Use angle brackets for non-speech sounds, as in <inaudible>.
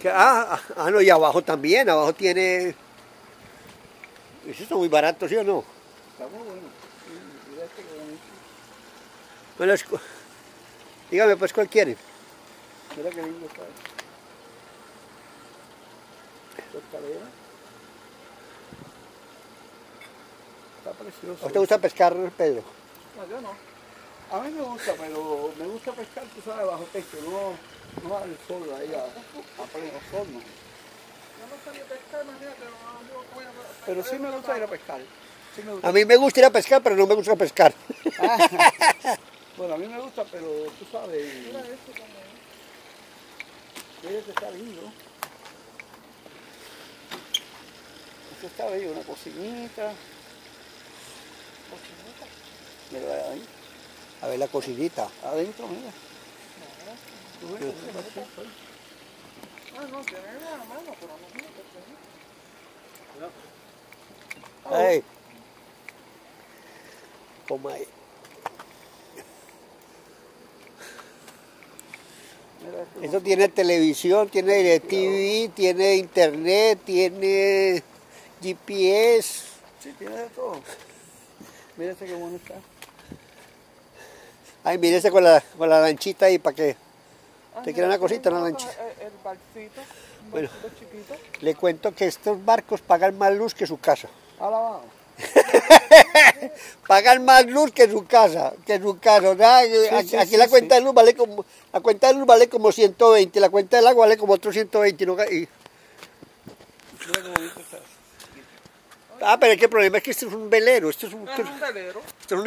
Que- ah, ah, ah, no, y abajo también, abajo tiene... Eso está muy barato, ¿sí o no? Está muy bueno. Este que bonito. Bueno, es dígame pues cuál quiere. Mira qué lindo está. Está precioso. ¿A usted gusta pescar, Pedro? No, yo no. A mí me gusta, pero me gusta pescar, tú sabes, bajo techo, no, no al sol ahí, a, a pleno sol, no. Yo no sabía pescar, imagínate, no, Pero sí me gusta ir a pescar. Sí me gusta. A mí me gusta ir a pescar, pero no me gusta pescar. <laughs> Bueno, a mí me gusta, pero tú sabes, Mira esto mira que está lindo. Esto está bello, una cocinita. cocinita. Mira ahí, A ver la cocinita. adentro, mira. Que. Ay. Coma ahí. Esto. Tiene televisión, tiene DirecTV, tiene internet, tiene GPS. Sí, tiene de todo. Mira este qué bueno está. Ay, mírese con la, con la lanchita ahí para que Ah, ¿Te mira, quiere una cosita, una lancha? El, el barcito, un Bueno. chiquito. le cuento que estos barcos pagan más luz que su casa. Alabado. <laughs> Pagan más luz que su casa, que su casa. O sea, aquí, sí, aquí sí, la cuenta sí. de luz vale como la cuenta de luz vale como 120, la cuenta del agua vale como otros 120. y no y- ah, pero es que el problema es que esto es un velero, esto es un, Es un velero. esto es un